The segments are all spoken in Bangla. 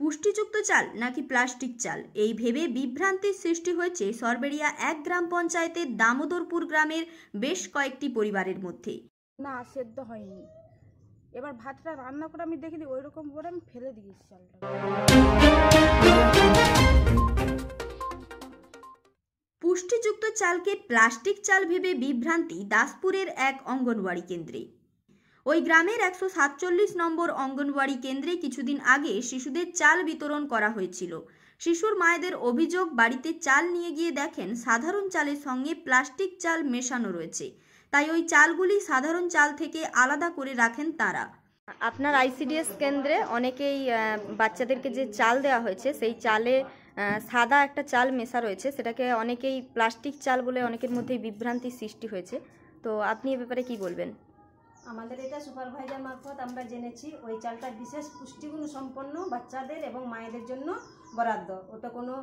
পুষ্টিযুক্ত চাল নাকি প্লাস্টিক চাল? এই ভেবে বিভ্রান্তির সৃষ্টি হয়েছে সরবেরিয়া এক গ্রাম পঞ্চায়েতের দামোদরপুর গ্রামের বেশ কয়েকটি পরিবারের মধ্যে। না সেদ্ধ হয়নি। এবার ভাতটা রান্না করে আমি দেখিনি ওই রকম করে আমি ফেলে দিয়েছি চালটা। পুষ্টিযুক্ত চালকে প্লাস্টিক চাল ভেবে বিভ্রান্তি দাসপুরের এক অঙ্গনওয়াড়ি কেন্দ্রে। ওই গ্রামের একশো সাতচল্লিশ নম্বর অঙ্গনওয়াড়ি কেন্দ্রে কিছুদিন আগে শিশুদের চাল বিতরণ করা হয়েছিল। শিশুর মায়েদের অভিযোগ, বাড়িতে চাল নিয়ে গিয়ে দেখেন সাধারণ চালের সঙ্গে প্লাস্টিক চাল মেশানো রয়েছে। তাই ওই চালগুলি সাধারণ চাল থেকে আলাদা করে রাখেন তারা। আপনার আইসিডিএস কেন্দ্রে অনেকেই বাচ্চাদেরকে যে চাল দেওয়া হয়েছে, সেই চালে সাদা একটা চাল মেশা রয়েছে। সেটাকে অনেকেই প্লাস্টিক চাল বলে অনেকের মধ্যেই বিভ্রান্তির সৃষ্টি হয়েছে। তো আপনি এ ব্যাপারে কি বলবেন? আমাদের এটা সুপারভাইজার মারফত আমরা জেনেছি ওই চালটা বিশেষ পুষ্টিগুণ সম্পন্ন বাচ্চাদের এবং মায়েদের জন্য বরাদ্দ। ওতে কোনো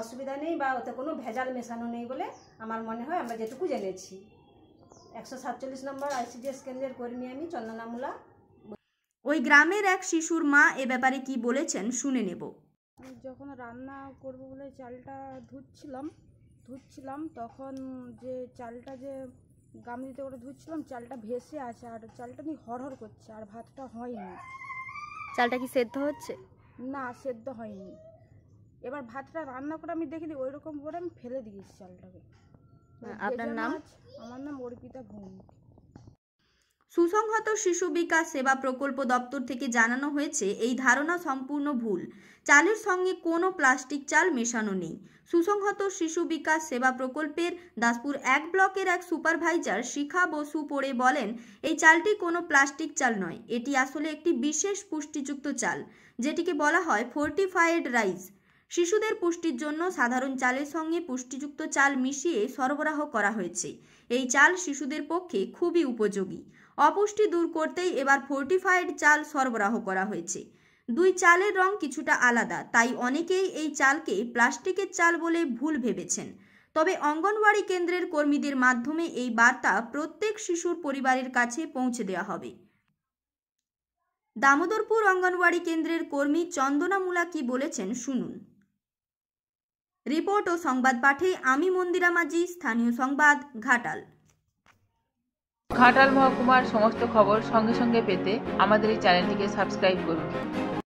অসুবিধা নেই বা ওতে কোনো ভেজাল মেশানো নেই বলে আমার মনে হয় আমরা যেটুকু জেনেছি। একশো সাতচল্লিশ নম্বর আইসিডিএস কেন্দ্রের কর্মী আমি চন্দনামুলা ওই গ্রামের এক শিশুর মা এ ব্যাপারে কি বলেছেন শুনে নেব। যখন রান্না করব বলে চালটা ধুচ্ছিলাম ধুচ্ছিলাম তখন যে চালটা যে গামলিতে করে ধুচ্ছিলাম চালটা ভেসে আছে আর চালটা নিয়ে হরহর করছে আর ভাতটা হয়নি। চালটা কি সেদ্ধ হচ্ছে? না সেদ্ধ হয়নি। এবার ভাতটা রান্না করে আমি দেখিনি ওইরকম করে আমি ফেলে দিয়েছি চালটাকে। হ্যাঁ, আপনার নাম? আমার নাম অর্পিতা ভৌমিক সুসংহত শিশু বিকাশ সেবা প্রকল্প দপ্তর থেকে জানানো হয়েছে, এই ধারণা সম্পূর্ণ ভুল। চালের সঙ্গে কোনো প্লাস্টিক চাল মেশানো নেই। সুসংহত শিশু বিকাশ সেবা প্রকল্পের দাসপুর এক ব্লকের এক সুপারভাইজার শিখা বসু পড়ে বলেন, এই চালটি কোনো প্লাস্টিক চাল নয়। এটি আসলে একটি বিশেষ পুষ্টিযুক্ত চাল, যেটিকে বলা হয় ফোর্টিফাইড রাইস শিশুদের পুষ্টির জন্য সাধারণ চালের সঙ্গে পুষ্টিযুক্ত চাল মিশিয়ে সরবরাহ করা হয়েছে। এই চাল শিশুদের পক্ষে খুবই উপযোগী। অপুষ্টি দূর করতেই এবার ফোর্টিফাইড চাল সরবরাহ করা হয়েছে। দুই চালের রং কিছুটা আলাদা, তাই অনেকেই এই চালকে প্লাস্টিকের চাল বলে ভুল ভেবেছেন। তবে অঙ্গনওয়াড়ি কেন্দ্রের কর্মীদের মাধ্যমে এই বার্তা প্রত্যেক শিশুর পরিবারের কাছে পৌঁছে দেওয়া হবে। দামোদরপুর অঙ্গনওয়াড়ি কেন্দ্রের কর্মী চন্দনা মুলা কি বলেছেন শুনুন। রিপোর্ট ও সংবাদ পাঠে আমি মন্দিরা মাঝি, স্থানীয় সংবাদ, ঘাটাল। ঘাটাল মহকুমার সমস্ত খবর সঙ্গে সঙ্গে পেতে আমাদের এই চ্যানেলটিকে সাবস্ক্রাইব করুন।